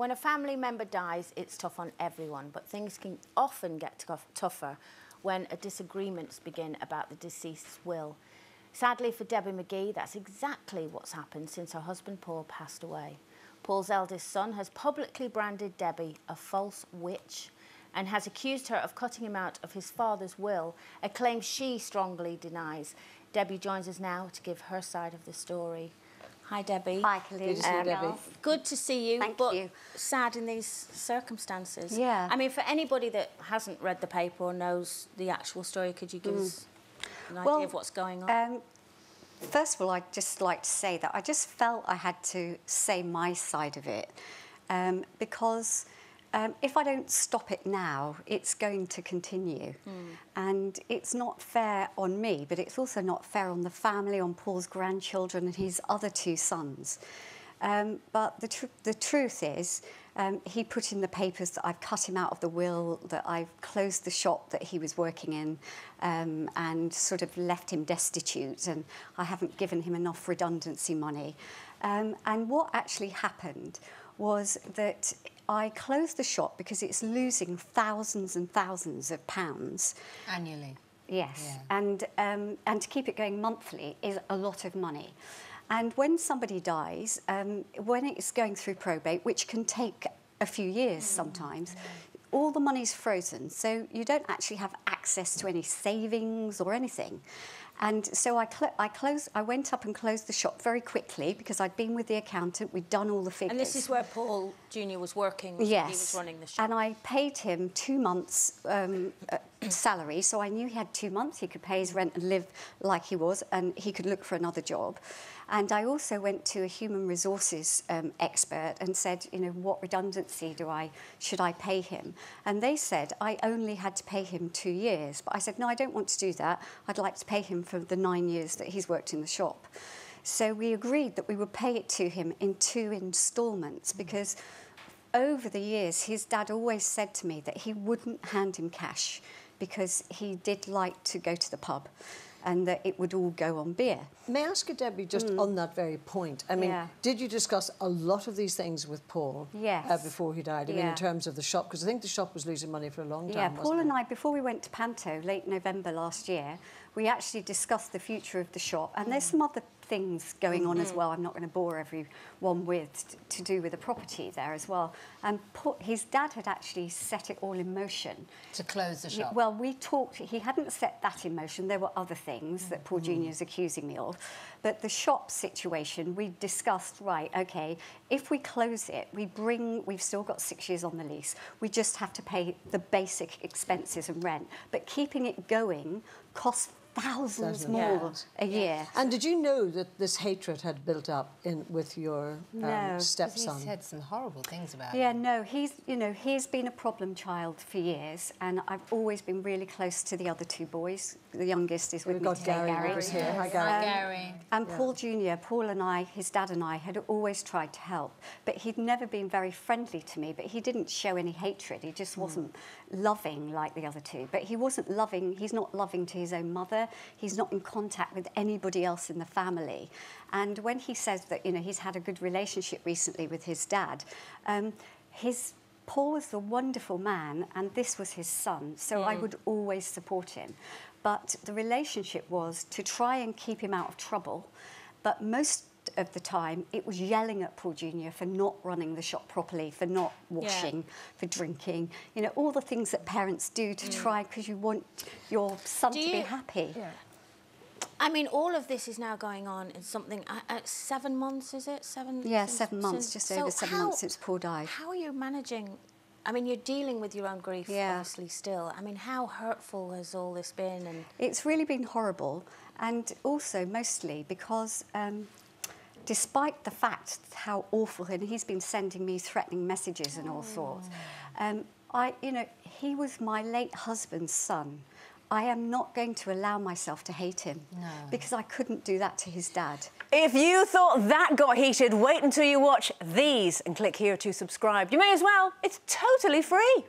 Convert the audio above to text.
when a family member dies, it's tough on everyone, but things can often get tougher when disagreements begin about the deceased's will. Sadly for Debbie McGee, that's exactly what's happened since her husband Paul passed away. Paul's eldest son has publicly branded Debbie a false witch and has accused her of cutting him out of his father's will, a claim she strongly denies. Debbie joins us now to give her side of the story. Hi, Debbie. Hi, Coleen. Good to see you, Debbie. Good to see you, Thank but you. sad in these circumstances. Yeah. I mean, for anybody that hasn't read the paper or knows the actual story, could you give mm. us an well, idea of what's going on? Um, first of all, I'd just like to say that I just felt I had to say my side of it um, because um, if I don't stop it now, it's going to continue. Mm. And it's not fair on me, but it's also not fair on the family, on Paul's grandchildren and his other two sons. Um, but the, tr the truth is, um, he put in the papers that I've cut him out of the will, that I've closed the shop that he was working in um, and sort of left him destitute and I haven't given him enough redundancy money. Um, and what actually happened was that I closed the shop because it's losing thousands and thousands of pounds. Annually? Yes. Yeah. And, um, and to keep it going monthly is a lot of money. And when somebody dies, um, when it's going through probate, which can take a few years mm. sometimes, all the money's frozen. So you don't actually have access to any savings or anything. And so I, cl I closed, I went up and closed the shop very quickly because I'd been with the accountant, we'd done all the figures. And this is where Paul Jr. was working, yes. he was running the shop. And I paid him two months um, uh, salary, so I knew he had two months, he could pay his rent and live like he was, and he could look for another job. And I also went to a human resources um, expert and said, you know, what redundancy do I, should I pay him? And they said I only had to pay him two years. But I said, no, I don't want to do that. I'd like to pay him for the nine years that he's worked in the shop. So we agreed that we would pay it to him in two instalments because over the years, his dad always said to me that he wouldn't hand him cash because he did like to go to the pub and that it would all go on beer. May I ask you, Debbie, just mm. on that very point? I mean, yeah. did you discuss a lot of these things with Paul yes. uh, before he died? I yeah. mean, in terms of the shop, because I think the shop was losing money for a long time. Yeah, Paul and it? I, before we went to Panto, late November last year, we actually discussed the future of the shop, and mm. there's some other things going on mm -hmm. as mm-hmm. well. I'm not going to bore everyone with to do with the property there as well. And put, his dad had actually set it all in motion. To close the shop? Well, we talked, he hadn't set that in motion. There were other things mm -hmm. that Paul mm-hmm. Jr. is accusing me of. But the shop situation, we discussed, right, okay, if we close it, we bring, we've still got six years on the lease. We just have to pay the basic expenses and rent. But keeping it going costs thousands more a year. And did you know that this hatred had built up in with your um, no, stepson? He said some horrible things about Yeah, him. no, he's you know he's been a problem child for years, and I've always been really close to the other two boys. The youngest is with We've me got today, Gary. Gary. Was here. Hi, Gary. Um, Gary. And yeah. Paul Jr., Paul and I, his dad and I, had always tried to help, but he'd never been very friendly to me. But he didn't show any hatred. He just mm. wasn't loving like the other two. But he wasn't loving. He's not loving to his own mother. He's not in contact with anybody else in the family. And when he says that, you know, he's had a good relationship recently with his dad, um, his Paul was a wonderful man, and this was his son, so mm. I would always support him. But the relationship was to try and keep him out of trouble, but most of the time, it was yelling at Paul Jr. for not running the shop properly, for not washing, yeah. for drinking. You know, all the things that parents do to mm. try because you want your son do to you, be happy. Yeah. I mean, all of this is now going on in something, uh, uh, seven months, is it? Seven? Yeah, since, seven months, since, just so over seven how, months since Paul died. How are you managing I mean, you're dealing with your own grief, yeah. obviously, still. I mean, how hurtful has all this been? And It's really been horrible, and also mostly because um, despite the fact how awful, and he's been sending me threatening messages and all sorts, um, I, you know, he was my late husband's son. I am not going to allow myself to hate him no. because I couldn't do that to his dad. If you thought that got heated, wait until you watch these and click here to subscribe. You may as well. It's totally free.